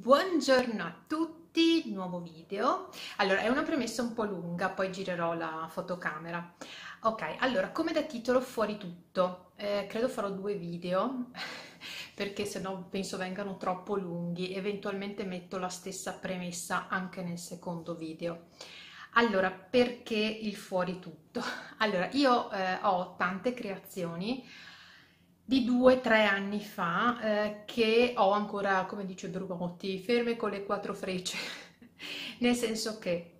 Buongiorno a tutti, nuovo video. Allora, è una premessa un po' lunga, poi girerò la fotocamera. Ok, allora, come da titolo fuori tutto, eh, credo farò due video perché se no penso vengano troppo lunghi, eventualmente metto la stessa premessa anche nel secondo video. Allora, perché il fuori tutto? Allora, io eh, ho tante creazioni, di due o tre anni fa eh, che ho ancora, come dice Brugotti, ferme con le quattro frecce, nel senso che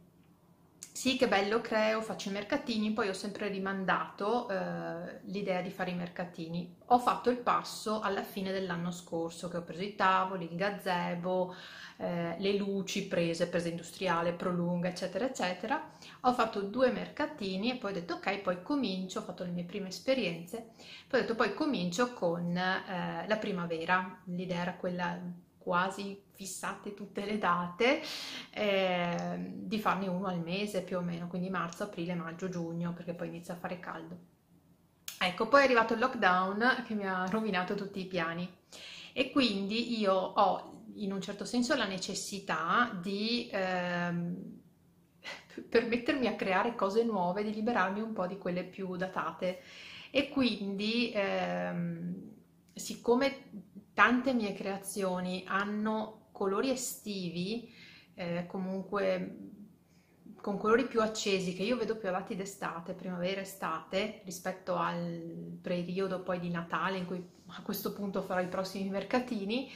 sì che bello creo, faccio i mercatini, poi ho sempre rimandato eh, l'idea di fare i mercatini. Ho fatto il passo alla fine dell'anno scorso che ho preso i tavoli, il gazebo, eh, le luci prese, presa industriale, prolunga, eccetera, eccetera. Ho fatto due mercatini e poi ho detto ok, poi comincio, ho fatto le mie prime esperienze, poi ho detto poi comincio con eh, la primavera, l'idea era quella quasi fissate tutte le date, eh, di farne uno al mese più o meno, quindi marzo, aprile, maggio, giugno, perché poi inizia a fare caldo. Ecco, poi è arrivato il lockdown che mi ha rovinato tutti i piani e quindi io ho in un certo senso la necessità di ehm, permettermi a creare cose nuove, di liberarmi un po' di quelle più datate e quindi ehm, siccome tante mie creazioni hanno colori estivi, eh, comunque con colori più accesi che io vedo più avanti d'estate, primavera, estate, rispetto al periodo poi di Natale in cui a questo punto farò i prossimi mercatini,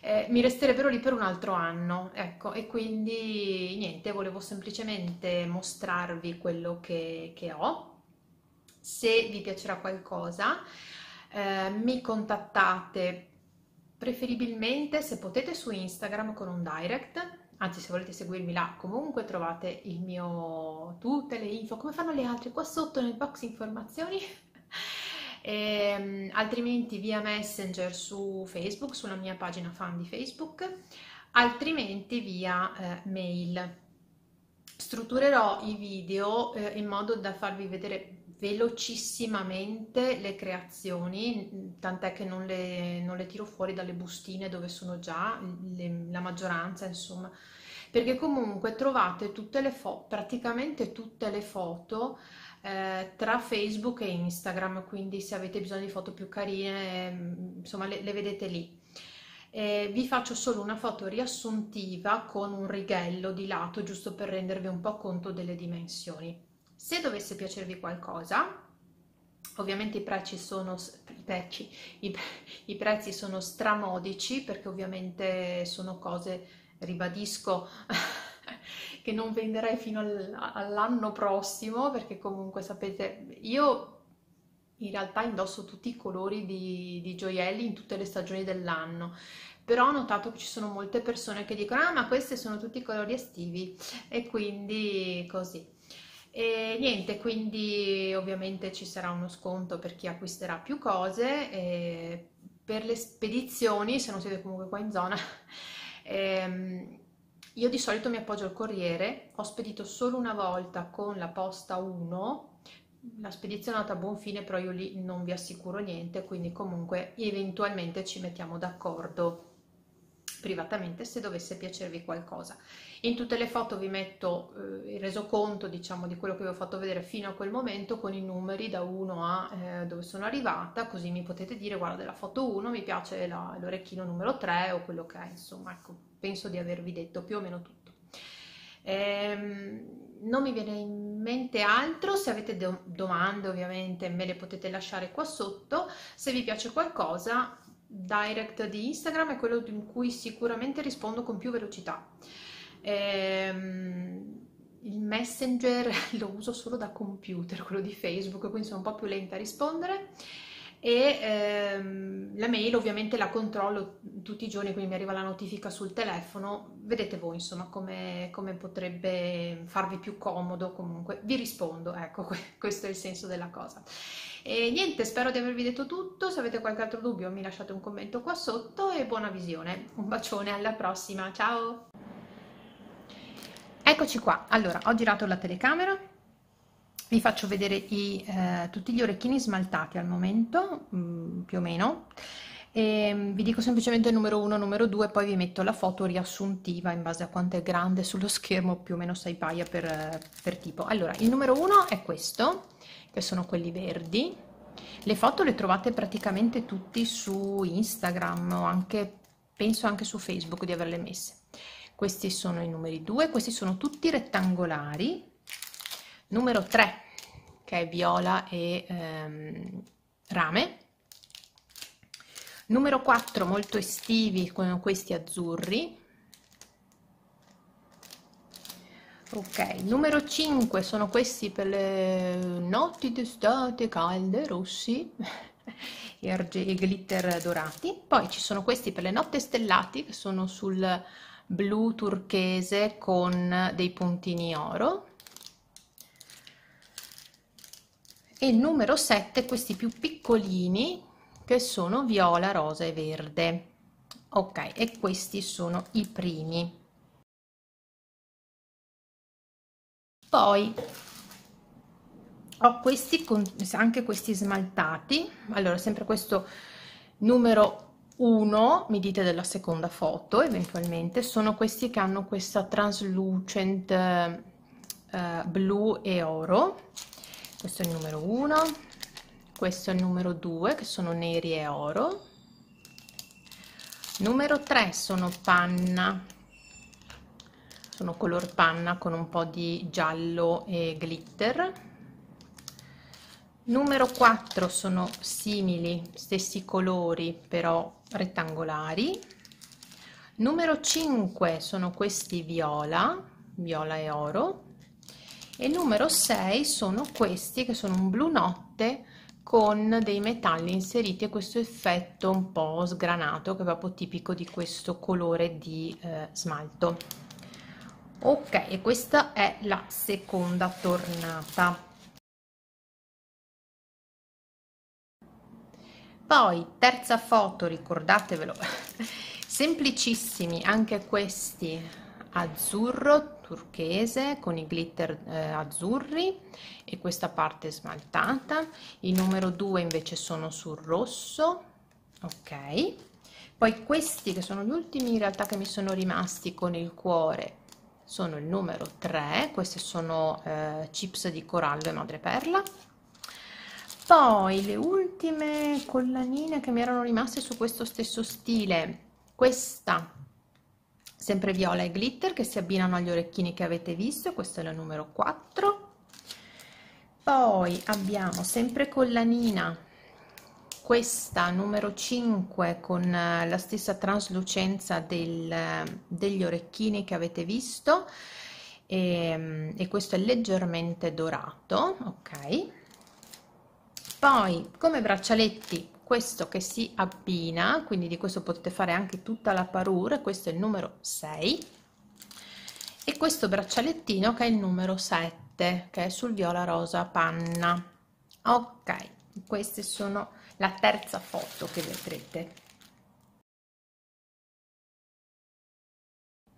eh, mi resterebbero lì per un altro anno, ecco, e quindi niente, volevo semplicemente mostrarvi quello che, che ho. Se vi piacerà qualcosa, eh, mi contattate preferibilmente se potete su Instagram con un direct, anzi se volete seguirmi là comunque trovate il mio, tutte le info, come fanno le altre? Qua sotto nel box informazioni. E, ehm, altrimenti via messenger su Facebook, sulla mia pagina fan di Facebook, altrimenti via eh, mail. Strutturerò i video eh, in modo da farvi vedere velocissimamente le creazioni, tant'è che non le, non le, tiro fuori dalle bustine dove sono già, le, la maggioranza insomma, perché comunque trovate tutte le foto, praticamente tutte le foto eh, tra Facebook e Instagram, quindi se avete bisogno di foto più carine, mm, insomma le, le vedete lì. Eh, vi faccio solo una foto riassuntiva con un righello di lato giusto per rendervi un po' conto delle dimensioni. Se dovesse piacervi qualcosa, ovviamente i prezzi sono, i, prezzi, i, i prezzi sono stramodici perché ovviamente sono cose, ribadisco, che non venderei fino all'anno prossimo perché comunque sapete io in realtà indosso tutti i colori di, di gioielli in tutte le stagioni dell'anno però ho notato che ci sono molte persone che dicono ah ma questi sono tutti colori estivi e quindi così e niente quindi ovviamente ci sarà uno sconto per chi acquisterà più cose per le spedizioni se non siete comunque qua in zona ehm, io di solito mi appoggio al corriere, ho spedito solo una volta con la posta 1, la spedizione è andata a buon fine, però io lì non vi assicuro niente, quindi comunque eventualmente ci mettiamo d'accordo privatamente se dovesse piacervi qualcosa. In tutte le foto vi metto eh, il resoconto diciamo di quello che vi ho fatto vedere fino a quel momento con i numeri da 1 a eh, dove sono arrivata così mi potete dire guarda della foto 1 mi piace l'orecchino numero 3 o quello che è insomma ecco penso di avervi detto più o meno tutto. Ehm, non mi viene in mente altro, se avete do domande ovviamente me le potete lasciare qua sotto, se vi piace qualcosa direct di Instagram è quello in cui sicuramente rispondo con più velocità. Ehm, il messenger lo uso solo da computer, quello di Facebook, quindi sono un po' più lenta a rispondere e ehm, la mail ovviamente la controllo tutti i giorni, quindi mi arriva la notifica sul telefono, vedete voi insomma come, come potrebbe farvi più comodo comunque, vi rispondo, ecco questo è il senso della cosa. E niente, spero di avervi detto tutto, se avete qualche altro dubbio mi lasciate un commento qua sotto e buona visione, un bacione, alla prossima, ciao! Eccoci qua, allora ho girato la telecamera, vi faccio vedere i, eh, tutti gli orecchini smaltati al momento, mh, mm, più o meno, e mm, vi dico semplicemente numero 1, numero 2, poi vi metto la foto riassuntiva in base a quanto è grande sullo schermo, più o meno 6 paia per, per tipo. Allora, il numero 1 è questo, che sono quelli verdi. Le foto le trovate praticamente tutti su Instagram o anche, penso anche su Facebook di averle messe. Questi sono i numeri 2, questi sono tutti rettangolari. Numero 3, che è viola e ehm, rame Numero 4 molto estivi con questi azzurri. Ok, numero 5 sono questi per le notti d'estate calde, rossi e, e glitter dorati. Poi ci sono questi per le notti stellati che sono sul blu turchese con dei puntini oro. E numero 7 questi più piccolini che sono viola, rosa e verde. Ok, e questi sono i primi. Poi ho questi, anche questi smaltati, allora sempre questo numero 1, mi dite della seconda foto eventualmente, sono questi che hanno questa translucent eh, blu e oro, questo è il numero 1, questo è il numero 2 che sono neri e oro. Numero 3 sono panna sono color panna con un po' di giallo e glitter. Numero 4 sono simili stessi colori però rettangolari. Numero 5 sono questi viola viola e oro. E numero 6 sono questi che sono un blu notte con dei metalli inseriti e questo effetto un po' sgranato che è proprio tipico di questo colore di eh, smalto ok e questa è la seconda tornata. Poi terza foto ricordatevelo. Semplicissimi anche questi. Azzurro turchese con i glitter eh, azzurri e questa parte smaltata. Il numero 2 invece sono sul rosso. Ok. Poi questi che sono gli ultimi in realtà che mi sono rimasti con il cuore sono il numero 3 queste sono eh, chips di corallo e madreperla. Poi le ultime collanine che mi erano rimaste su questo stesso stile. Questa sempre viola e glitter che si abbinano agli orecchini che avete visto questo è il numero 4 poi abbiamo sempre collanina questa numero 5 con eh, la stessa traslucenza del, degli orecchini che avete visto. E, e questo è leggermente dorato ok? Poi come braccialetti questo che si abbina quindi di questo potete fare anche tutta la parure questo è il numero 6 e questo braccialettino che è il numero 7 che è sul viola rosa panna. Ok queste sono la terza foto che vedrete.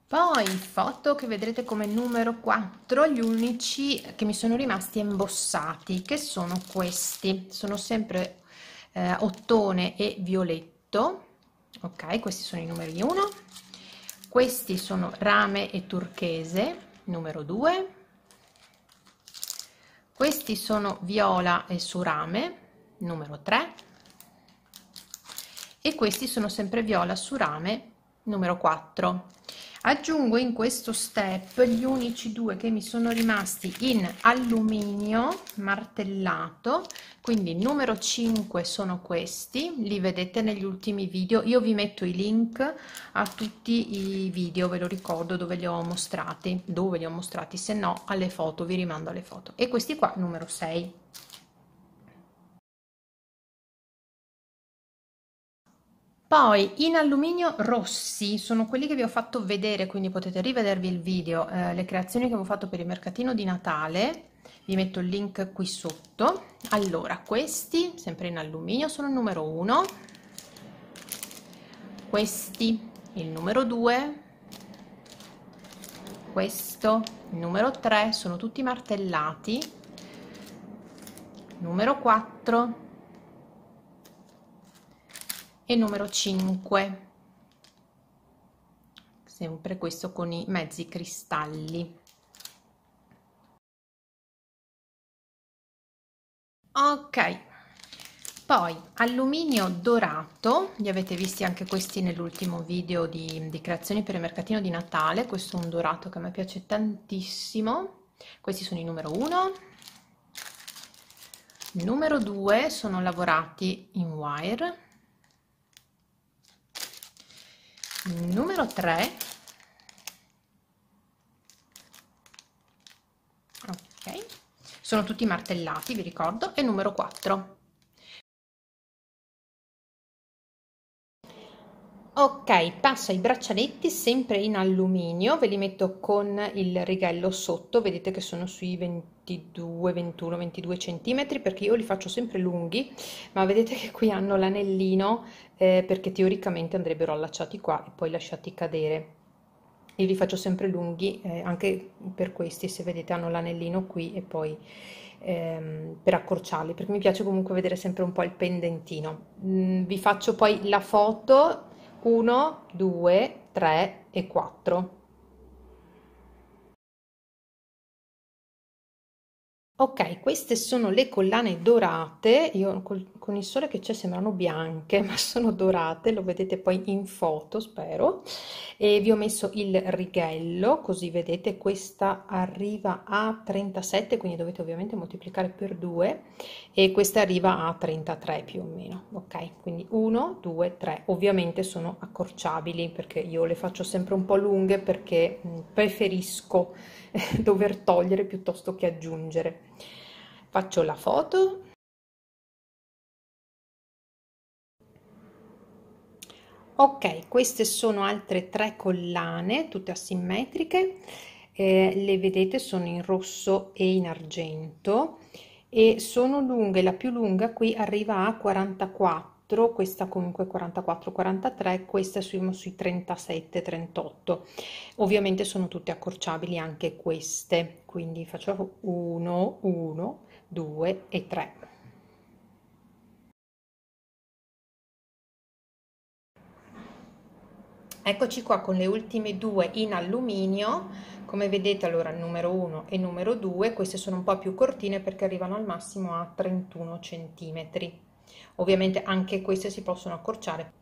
Poi foto che vedrete come numero 4 gli unici che mi sono rimasti embossati che sono questi. Sono sempre eh, ottone e violetto. Ok questi sono i numeri 1 questi sono rame e turchese numero 2 questi sono viola e surame numero 3 e questi sono sempre viola surame numero 4 aggiungo in questo step gli unici due che mi sono rimasti in alluminio martellato. Quindi numero 5 sono questi. Li vedete negli ultimi video. Io vi metto i link a tutti i video ve lo ricordo dove li ho mostrati. Dove li ho mostrati se no alle foto vi rimando alle foto. E questi qua numero 6 Poi in alluminio rossi sono quelli che vi ho fatto vedere, quindi potete rivedervi il video, eh, le creazioni che avevo fatto per il mercatino di Natale, vi metto il link qui sotto. Allora, questi, sempre in alluminio, sono il numero 1, questi il numero 2, questo il numero 3, sono tutti martellati, numero 4, e numero 5 sempre questo con i mezzi cristalli. Ok. Poi alluminio dorato. Li avete visti anche questi nell'ultimo video di, di creazioni per il mercatino di natale. Questo è un dorato che a me piace tantissimo. Questi sono i numero 1 numero 2 sono lavorati in wire numero 3 ok. Sono tutti martellati vi ricordo. E numero 4 ok passo ai braccialetti sempre in alluminio ve li metto con il righello sotto vedete che sono sui 22 21 22 centimetri perché io li faccio sempre lunghi ma vedete che qui hanno l'anellino eh, perché teoricamente andrebbero allacciati qua e poi lasciati cadere. Io li faccio sempre lunghi eh, anche per questi se vedete hanno l'anellino qui e poi ehm, per accorciarli perché mi piace comunque vedere sempre un po' il pendentino. Mm, vi faccio poi la foto 1, 2, 3 e 4. Ok, queste sono le collane dorate, io col, con il sole che c'è sembrano bianche, ma sono dorate, lo vedete poi in foto, spero. E vi ho messo il righello, così vedete questa arriva a 37, quindi dovete ovviamente moltiplicare per 2 e questa arriva a 33 più o meno, ok? Quindi 1, 2, 3, ovviamente sono accorciabili perché io le faccio sempre un po' lunghe perché preferisco dover togliere piuttosto che aggiungere. Faccio la foto. Ok, queste sono altre tre collane, tutte asimmetriche. Eh, le vedete sono in rosso e in argento e sono lunghe, la più lunga qui arriva a 44 44, questa comunque 44, 43, questa siamo sui 37, 38. Ovviamente sono tutte accorciabili anche queste, quindi faccio 1, 1, 2 e 3. Eccoci qua con le ultime due in alluminio, come vedete allora numero 1 e numero 2, queste sono un po' più cortine perché arrivano al massimo a 31 centimetri. Ovviamente anche queste si possono accorciare